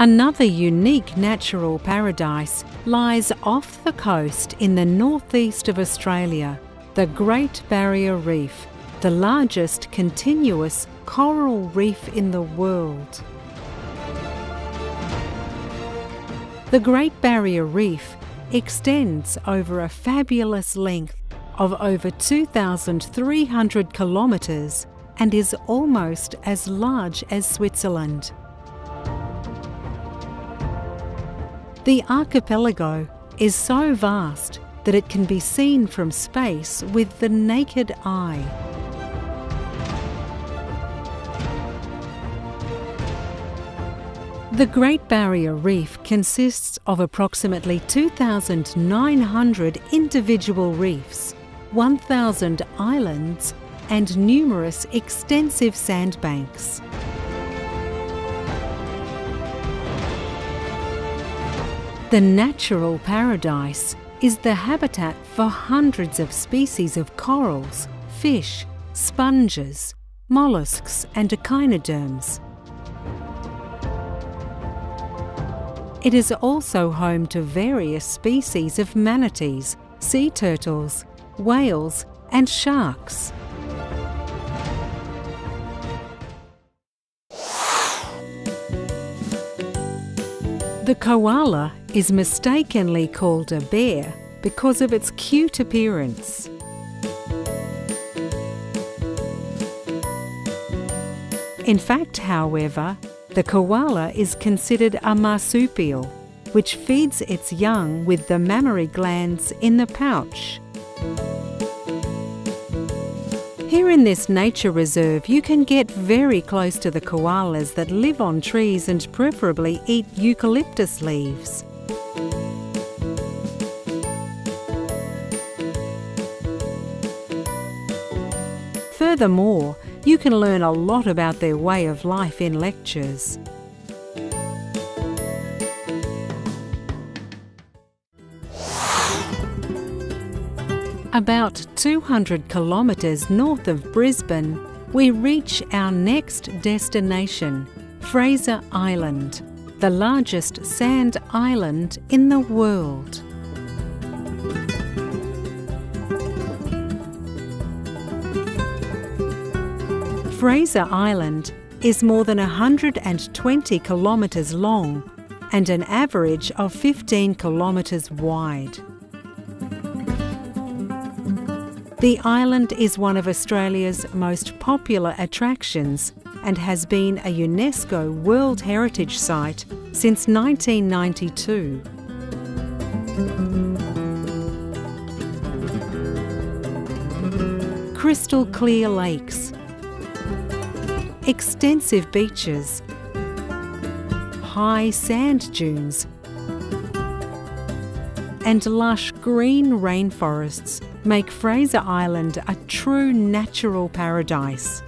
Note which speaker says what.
Speaker 1: Another unique natural paradise lies off the coast in the northeast of Australia, the Great Barrier Reef, the largest continuous coral reef in the world. The Great Barrier Reef extends over a fabulous length of over 2,300 kilometres and is almost as large as Switzerland. The archipelago is so vast that it can be seen from space with the naked eye. The Great Barrier Reef consists of approximately 2,900 individual reefs, 1,000 islands, and numerous extensive sandbanks. The natural paradise is the habitat for hundreds of species of corals, fish, sponges, mollusks, and echinoderms. It is also home to various species of manatees, sea turtles, whales, and sharks. The koala is mistakenly called a bear because of its cute appearance. In fact, however, the koala is considered a marsupial, which feeds its young with the mammary glands in the pouch. Here in this nature reserve, you can get very close to the koalas that live on trees and preferably eat eucalyptus leaves. Furthermore, you can learn a lot about their way of life in lectures. About 200 kilometres north of Brisbane, we reach our next destination, Fraser Island, the largest sand island in the world. Fraser Island is more than 120 kilometres long and an average of 15 kilometres wide. The island is one of Australia's most popular attractions and has been a UNESCO World Heritage Site since 1992. Crystal clear lakes, extensive beaches, high sand dunes, and lush green rainforests make Fraser Island a true natural paradise.